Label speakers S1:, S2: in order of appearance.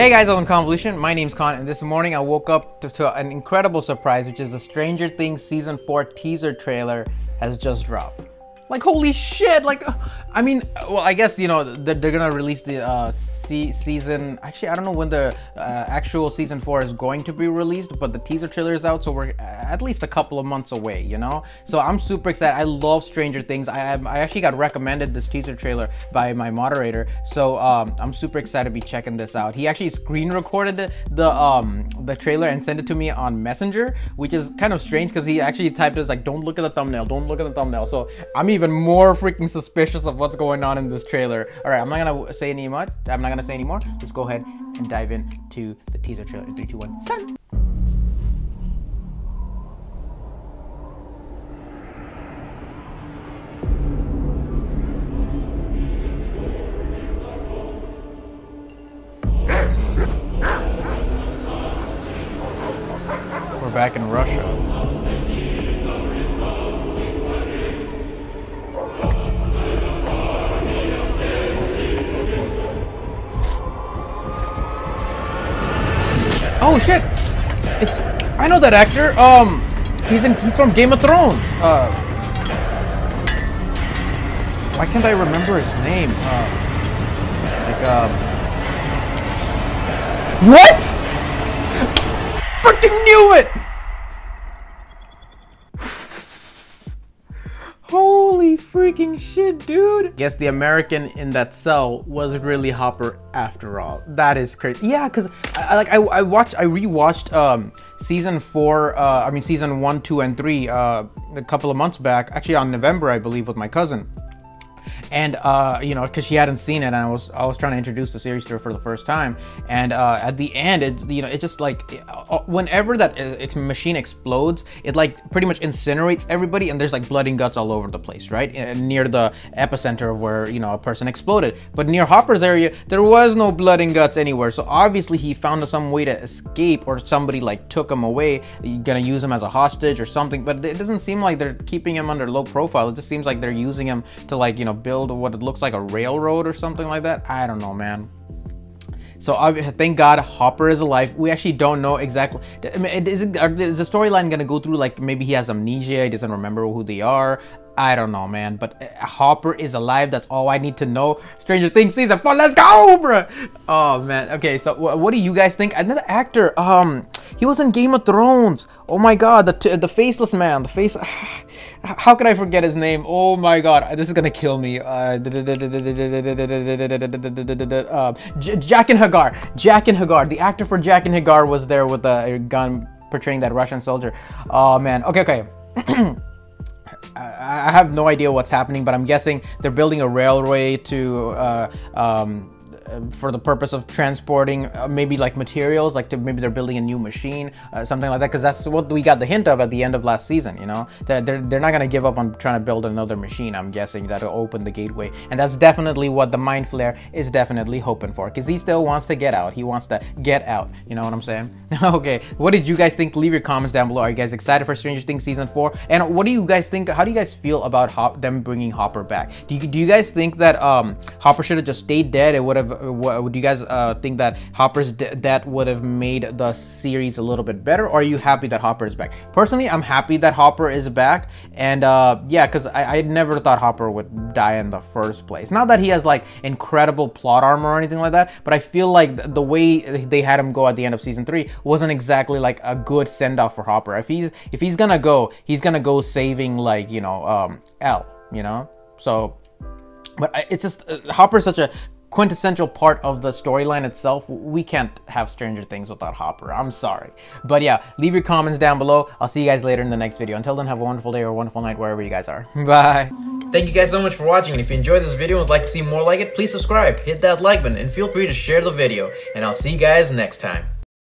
S1: Hey guys, to Khanvolution. My name's Khan, and this morning I woke up to, to, an incredible surprise, which is the Stranger Things Season 4 teaser trailer has just dropped. Like, holy shit! Like, I mean, well, I guess, you know, they're, they're gonna release the uh, se season. Actually, I don't know when the uh, actual season four is going to be released, but the teaser trailer is out, so we're at least a couple of months away, you know? So I'm super excited. I love Stranger Things. I, I actually got recommended this teaser trailer by my moderator, so um, I'm super excited to be checking this out. He actually screen recorded the, the, um, the trailer and sent it to me on Messenger, which is kind of strange because he actually typed it like, don't look at the thumbnail, don't look at the thumbnail. So I'm even more freaking suspicious of what's going on in this trailer. All right, I'm not gonna say any much. I'm not gonna say anymore. Let's go ahead and dive into the teaser trailer. Three, two, one, start. We're back in Russia. Oh shit! It's I know that actor. Um, he's in he's from Game of Thrones. Uh, why can't I remember his name? Uh, like um, what? Freaking knew it! Freaking shit, dude. Guess the American in that cell was really Hopper after all. That is crazy. Yeah, because I, like I, I watched, I rewatched um, season four, uh, I mean season one, two, and three uh, a couple of months back, actually on November, I believe, with my cousin and uh, you know, because she hadn't seen it, and I was I was trying to introduce the series to her for the first time, and uh, at the end, it you know, it just like uh, whenever that uh, machine explodes, it like pretty much incinerates everybody, and there's like blood and guts all over the place, right, near the epicenter of where you know a person exploded. But near Hopper's area, there was no blood and guts anywhere, so obviously he found some way to escape, or somebody like took him away, gonna use him as a hostage or something. But it doesn't seem like they're keeping him under low profile. It just seems like they're using him to like you know build what it looks like a railroad or something like that. I don't know, man. So thank God Hopper is alive. We actually don't know exactly. Is, it, uh, is the storyline gonna go through like maybe he has amnesia, he doesn't remember who they are. I don't know, man. But uh, Hopper is alive. That's all I need to know. Stranger Things season four. Let's go, bro. Oh man. Okay. So what do you guys think? Another actor. Um, he was in Game of Thrones. Oh my God. The the faceless man. The face. How could I forget his name? Oh my God. This is gonna kill me. Uh, Jaqen Jack and H'ghar. The actor for Jaqen H'ghar was there with a gun portraying that Russian soldier. Oh man. Okay. Okay. I have no idea what's happening, but I'm guessing they're building a railway to uh, um, for the purpose of transporting uh, maybe like materials, like to, maybe they're building a new machine, uh, something like that. Because that's what we got the hint of at the end of last season. You know, they're they're, they're not gonna give up on trying to build another machine. I'm guessing that'll open the gateway, and that's definitely what the Mind Flayer is definitely hoping for. Because he still wants to get out. He wants to get out. You know what I'm saying? okay. What did you guys think? Leave your comments down below. Are you guys excited for Stranger Things season four? And what do you guys think? How do you guys feel about Hop- them bringing Hopper back? Do you do you guys think that um, Hopper should have just stayed dead? It would have would you guys uh, think that Hopper's death would have made the series a little bit better, or are you happy that Hopper is back? Personally, I'm happy that Hopper is back, and uh, yeah, because I, I never thought Hopper would die in the first place. Not that he has like incredible plot armor or anything like that, but I feel like the way they had him go at the end of season three wasn't exactly like a good send off for Hopper. If he's if he's gonna go, he's gonna go saving like you know um, El, you know. So but it's just uh, Hopper's such a quintessential part of the storyline itself. We can't have Stranger Things without Hopper. I'm sorry. But yeah, leave your comments down below. I'll see you guys later in the next video. Until then, have a wonderful day or wonderful night wherever you guys are. Bye. Thank you guys so much for watching. And if you enjoyed this video and would like to see more like it, please subscribe, hit that like button, and feel free to share the video. And I'll see you guys next time.